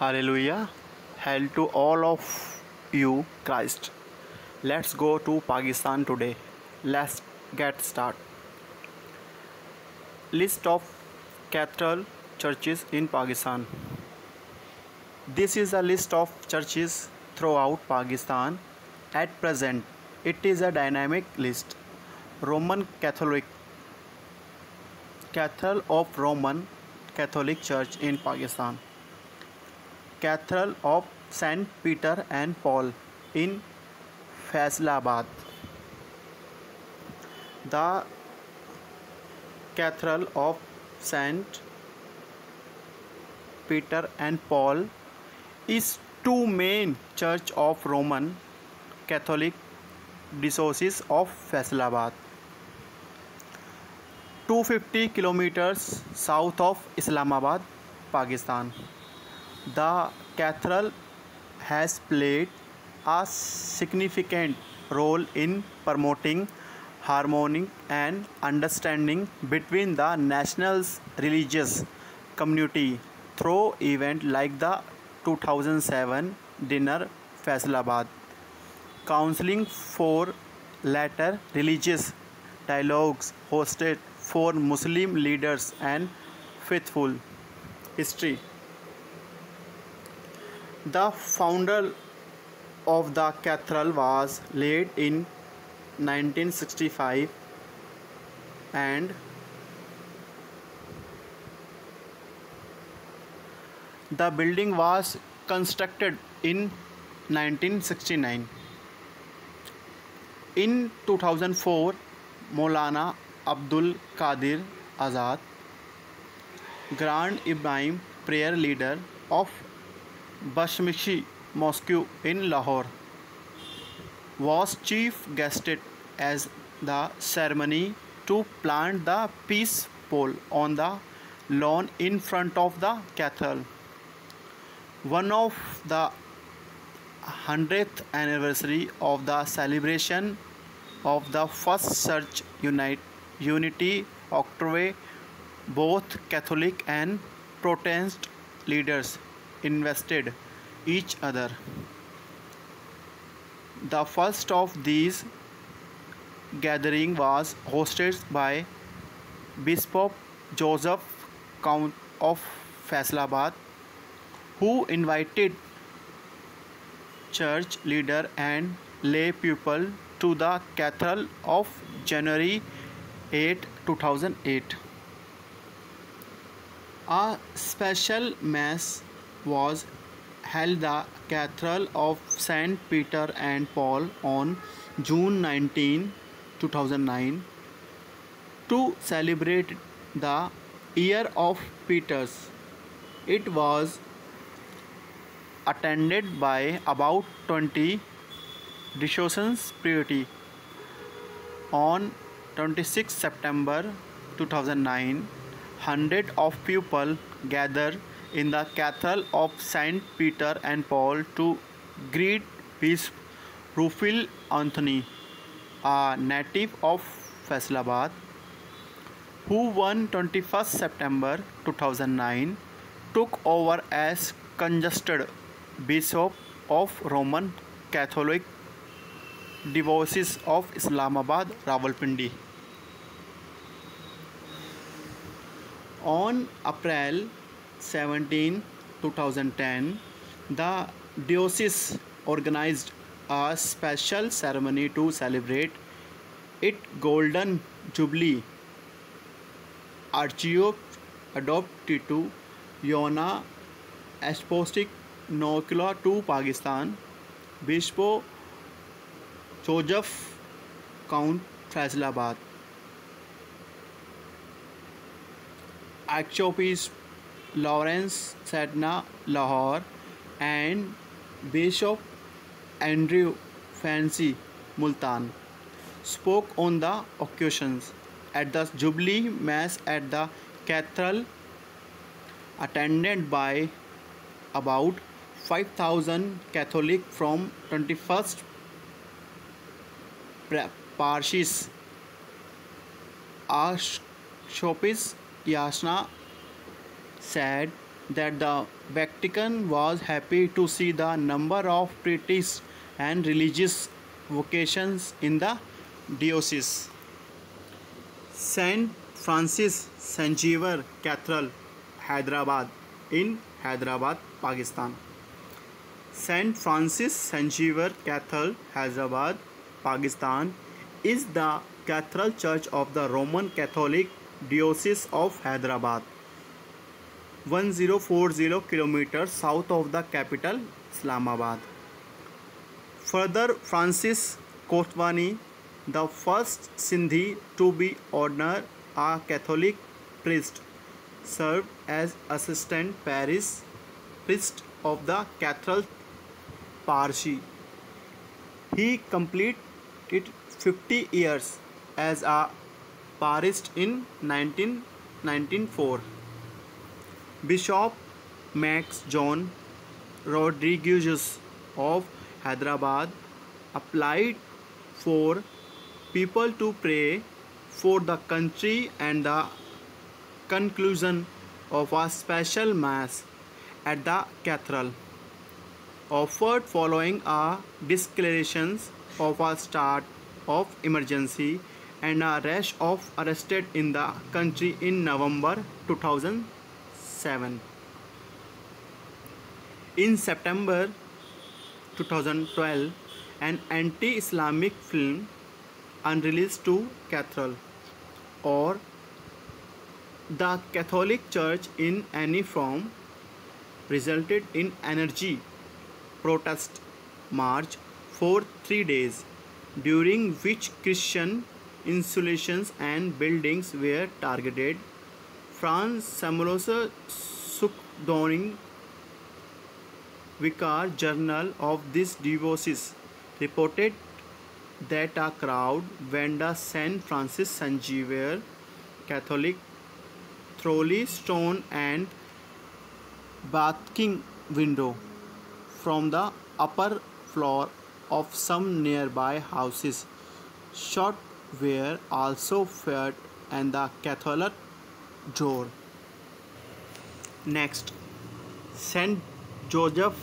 Hallelujah. Hail to all of you, Christ. Let's go to Pakistan today. Let's get started. List of cathedral churches in Pakistan. This is a list of churches throughout Pakistan. At present, it is a dynamic list. Roman Catholic Cathedral of Roman Catholic Church in Pakistan. Cathedral of Saint Peter and Paul in Faisalabad. The Cathedral of Saint Peter and Paul is two main church of Roman Catholic diocese of Faisalabad. 250 kilometers south of Islamabad, Pakistan. The cathedral has played a significant role in promoting harmony and understanding between the national religious community through events like the 2007 dinner Faisalabad, counseling for later religious dialogues hosted for Muslim leaders and faithful. History The founder of the cathedral was laid in 1965 and the building was constructed in 1969 in 2004 Maulana Abdul Qadir Azad Grand Imam prayer leader of Badshahi Mosque in Lahore was chief guested as the ceremony to plant the peace pole on the lawn in front of the cathedral. One of the 100th anniversary of the celebration of the first church unity octave both catholic and protestant leaders invested each other the first of these gathering was hosted by bishop joseph Coutts of faisalabad who invited church leader and lay people to the cathedral of January 8, 2008. A special mass was held the Cathedral of Saint Peter and Paul on June 19, 2009 to celebrate the year of Peter's. It was attended by about 20 diocesan priests. On 26 September 2009, hundreds of people gathered in the Cathedral of Saint Peter and Paul to greet Bishop Rufin Anthony, a native of Faisalabad, who on 21 September 2009 took over as congested Bishop of Roman Catholic Diocese of Islamabad, Rawalpindi. On April 17, 2010, the diocese organized a special ceremony to celebrate its golden jubilee. Archiope adopted to Yona Apostolic Nocula to Pakistan, Bishop Joseph Count Faisalabad. Archbishop Lawrence Saldanha Lahore and bishop Andrew Francis Multan spoke on the occasions at the jubilee mass at the cathedral attended by about 5000 Catholics from 21 first parishes archbishop Saldanha said that the Vatican was happy to see the number of priests and religious vocations in the diocese. Saint Francis Sanjeevar Cathedral, Hyderabad, in Hyderabad, Pakistan. Saint Francis Sanjeevar Cathedral, Hyderabad, Pakistan, is the cathedral church of the Roman Catholic Diocese of Hyderabad. 1040 kilometers south of the capital Islamabad. Further, Francis Kotwani, the first Sindhi to be ordained a Catholic priest, served as assistant parish priest of the Cathedral Parshi. He completed 50 years as a parish in 1994. Bishop Max John Rodrigues of Hyderabad applied for people to pray for the country and the conclusion of a special mass at the cathedral. Offered following a declaration of a state of emergency and a rash of arrested in the country in November 2000 7. In September 2012, an anti-Islamic film unreleased to Cathedral or the Catholic Church in any form resulted in energy protest march for three days during which Christian installations and buildings were targeted France Samurosa Sukdoning Vicar General of this diocese reported that a crowd went to St. Francis Xavier Catholic trolley stone and bathing window from the upper floor of some nearby houses. Shot were also fired and the Catholic Jor. Next, St. Joseph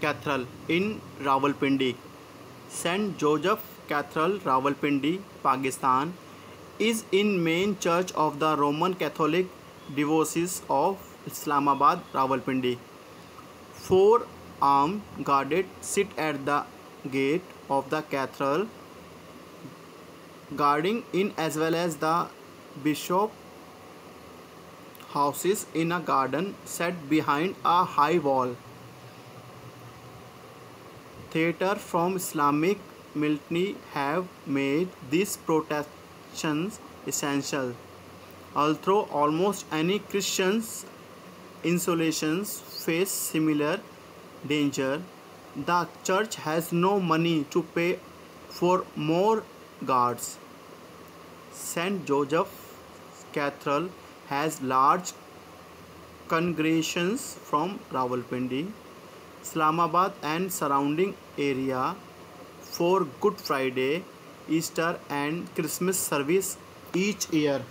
Cathedral in Rawalpindi. St. Joseph Cathedral, Rawalpindi, Pakistan is in main church of the Roman Catholic Diocese of Islamabad, Rawalpindi. Four armed guarded sit at the gate of the cathedral, guarding in as well as the bishop houses in a garden set behind a high wall. Theatre from Islamic Military have made these protections essential. Although almost any Christian's insulations face similar danger, the church has no money to pay for more guards. St. Joseph Cathedral has large congregations from Rawalpindi, Islamabad and surrounding area for Good Friday, Easter and Christmas service each year.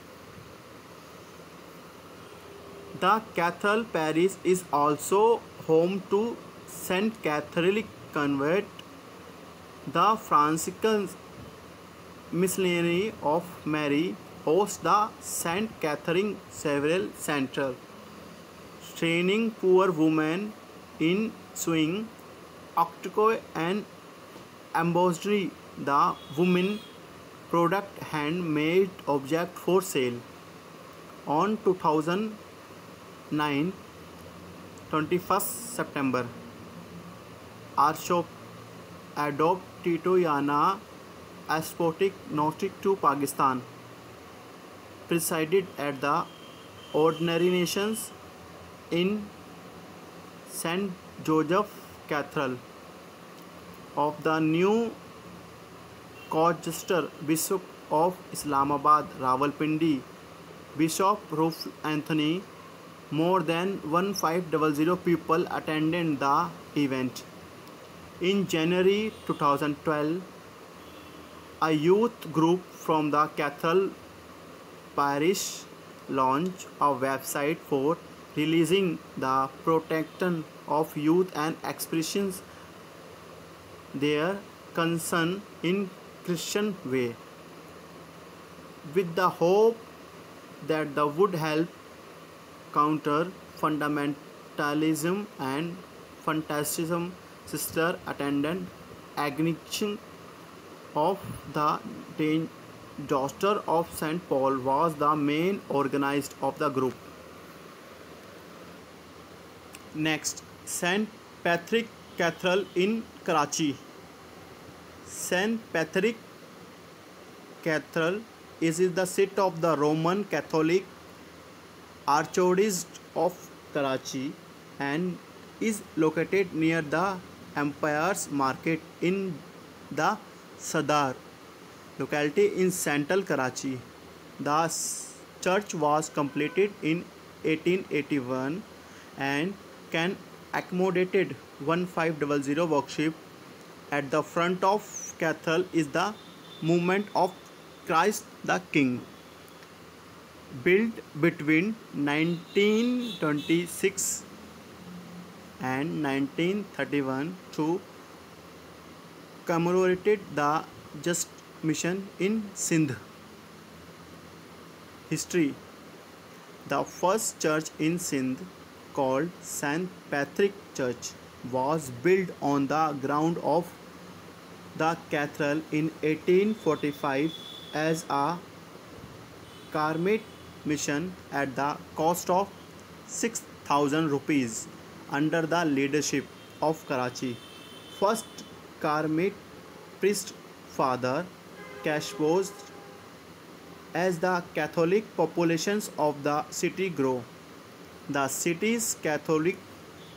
The Cathedral Parish is also home to St. Catholic Convent, the Franciscan Missionary of Mary hosts the St. Catherine Several Center, training poor women in sewing, octopus and embroidery. The women product handmade object for sale. On 2009, 21st September, Archbishop adopt Tito Yana Aspotic Gnostic to Pakistan presided at the ordinations in St. Joseph Cathedral of the new Colchester Bishop of Islamabad Rawalpindi Bishop Ruf Anthony more than 1500 people attended the event. In January 2012, a youth group from the Cathedral parish launched a website for releasing the protection of youth and expressions. Their concern in Christian way with the hope that the would help counter fundamentalism and fanaticism sister attendant Agnition of the daughter of St. Paul was the main organized of the group. Next, St. Patrick Cathedral in Karachi. St. Patrick Cathedral is the seat of the Roman Catholic Archdiocese of Karachi and is located near the Empire's Market in the Sadar locality in central Karachi. The church was completed in 1881 and can accommodated 1500 worship. At the front of cathedral is the movement of Christ the King. Built between 1926 and 1931 to commemorated the Just Mission in Sindh. History The first church in Sindh, called St. Patrick Church, was built on the ground of the cathedral in 1845 as a Carmelite mission at the cost of 6000 rupees under the leadership of Karachi. First Carmelite priest Father Cashboz as the Catholic populations of the city grow. The city's Catholic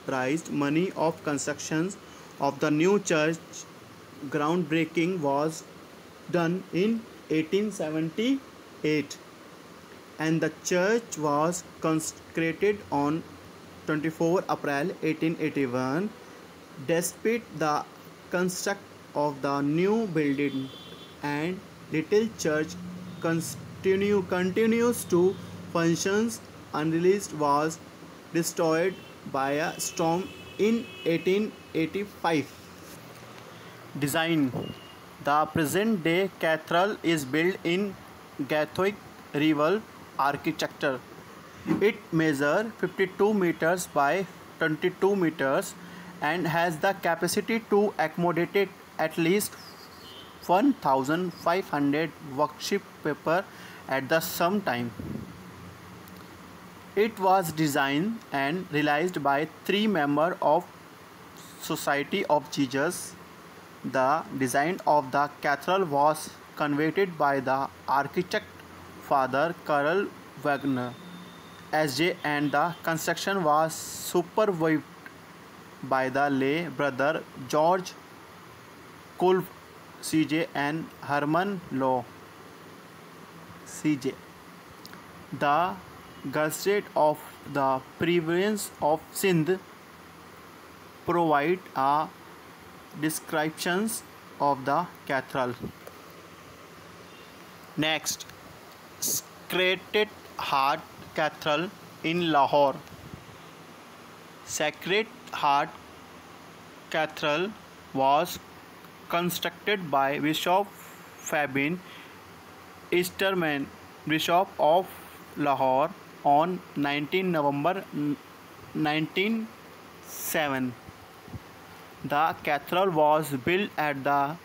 raised money of construction of the new church. Groundbreaking was done in 1878 and the church was consecrated on 24 April 1881 despite the construct of the new building and little church continue, continues to functions unreleased was destroyed by a storm in 1885 design. The present day cathedral is built in Gothic revival architecture. It measures 52 meters by 22 meters and has the capacity to accommodate at least 1500 worship paper at the same time. It was designed and realized by three members of Society of Jesus. The design of the cathedral was conveyed by the architect Father Karl Wagner. SJ and the construction was supervised by the lay brother George Kulve CJ and Herman Law CJ. The Gazette of the Province of Sindh provide a descriptions of the cathedral. Next, Sacred Heart Cathedral in Lahore. Sacred Heart Cathedral was constructed by Bishop Fabian Easterman, Bishop of Lahore, on 19 November 1907. The cathedral was built at the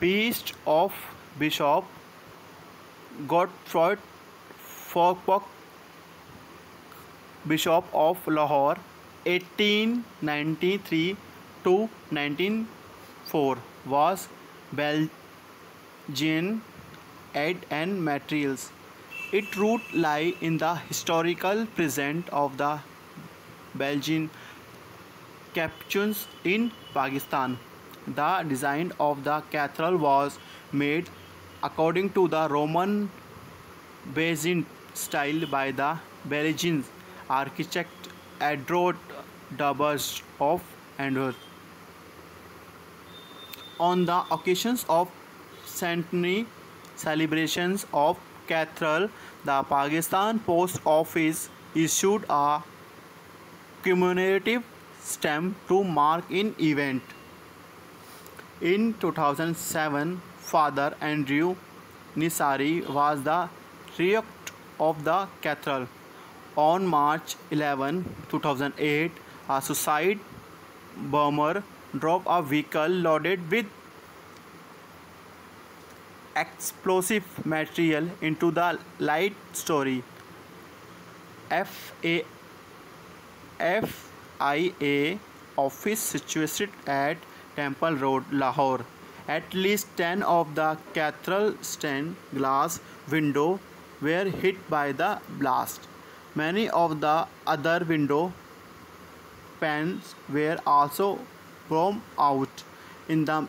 behest of Bishop Gottfried Falkbuck, Bishop of Lahore, 1893 to 1904 was Belgian aid and materials. Its root lie in the historical present of the Belgian Capuchins in Pakistan. The design of the cathedral was made according to the Roman Byzantine style by the Belgian architect Edward Dubus of Andover on the occasions of centenary celebrations of Cathedral, the Pakistan Post Office issued a commemorative stamp to mark in event. In 2007, Father Andrew Nisari was the rector of the cathedral. On March 11, 2008, a suicide bomber drove a vehicle loaded with explosive material into the light story. FA, FIA office situated at Temple Road, Lahore. At least 10 of the cathedral stained glass window were hit by the blast. Many of the other window panes were also blown out. In the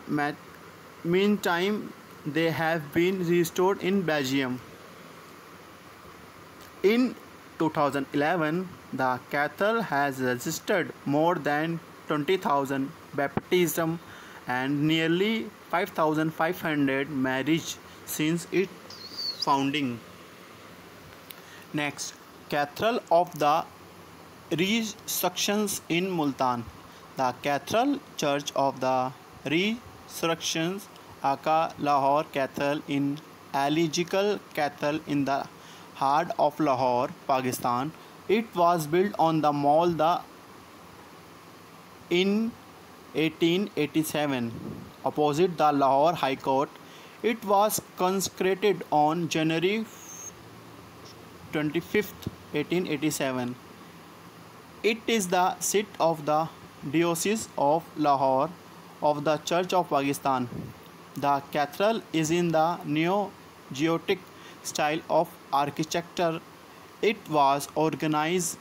meantime, they have been restored in Belgium. In 2011, the cathedral has registered more than 20,000 baptisms and nearly 5,500 marriages since its founding. Next, Cathedral of the Resurrections in Multan. The Cathedral Church of the Resurrections Aka Lahore Cathedral in Aligal Cathedral in the heart of Lahore, Pakistan. It was built on the mall the in 1887 opposite the Lahore High Court. It was consecrated on January 25th 1887. It is the seat of the Diocese of Lahore of the Church of Pakistan. The cathedral is in the neo-Gothic style of architecture. It was organized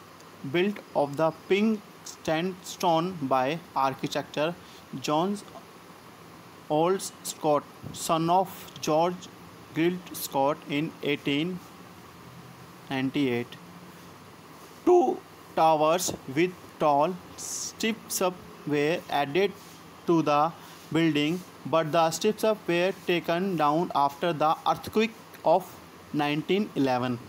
built of the pink sandstone by architect John Old Scott, son of George Gilt Scott in 1898. Two towers with tall steps were added to the building, but the steps were taken down after the earthquake of 1911.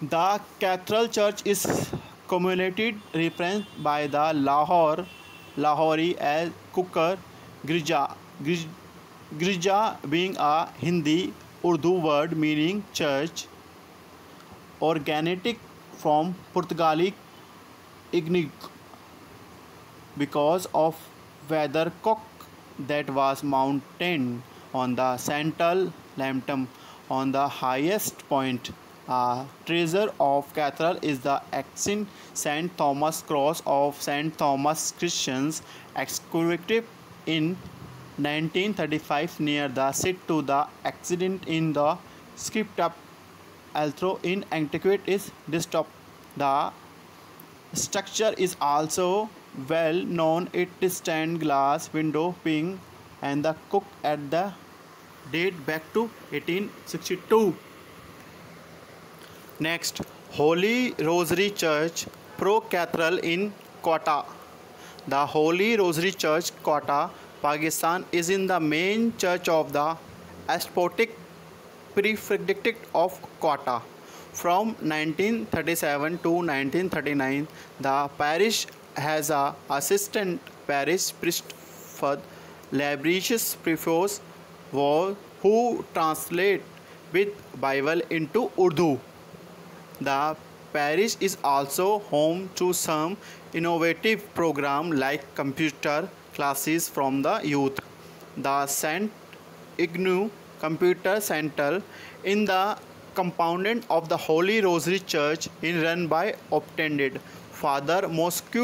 The cathedral church is commemorated referenced by the Lahore Lahori as Kukar Girja. Girja being a Hindi Urdu word meaning church, organic from Portuguese ignig because of weathercock that was mounted on the central lantern on the highest point. A treasure of cathedral is the ancient St. Thomas Cross of St. Thomas Christians excavated in 1935 near the site to the accident in the script up although in antiquity is disturbed. The structure is also well known its stained glass window being and the cook at the date back to 1862. Next, Holy Rosary Church Pro Cathedral in Quetta. The Holy Rosary Church, Quetta, Pakistan, is in the main church of the Apostolic Prefecture of Quetta. From 1937 to 1939, the parish has a assistant parish priest for Labricious Prefos who translate with Bible into Urdu. The parish is also home to some innovative program like computer classes from the youth. The St. Ignu Computer Center in the compound of the Holy Rosary Church in run by obtained Father Mosque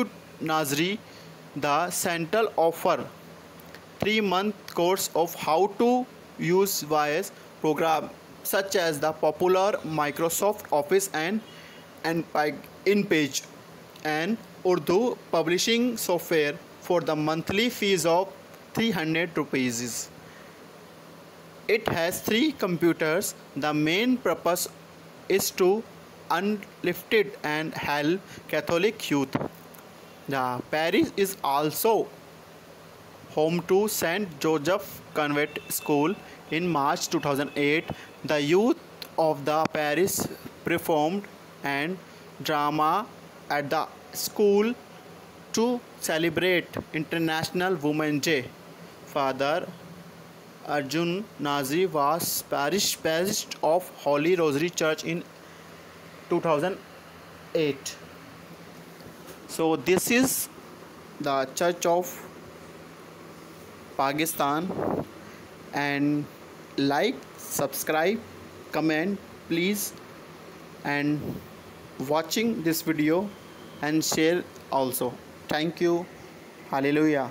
Nazri. The central offer three-month course of how to use various programs such as the popular Microsoft Office and and InPage and Urdu publishing software for the monthly fees of 300 rupees. It has three computers. The main purpose is to unlifted and help Catholic youth. The parish is also home to St. Joseph Convent School. In March 2008, the youth of the parish performed and drama at the school to celebrate International Women's Day. Father Arjun Nazi was parish priest of Holy Rosary Church in 2008. So this is the Church of Pakistan. And like subscribe comment please. And watching this video and share also. Thank you. Hallelujah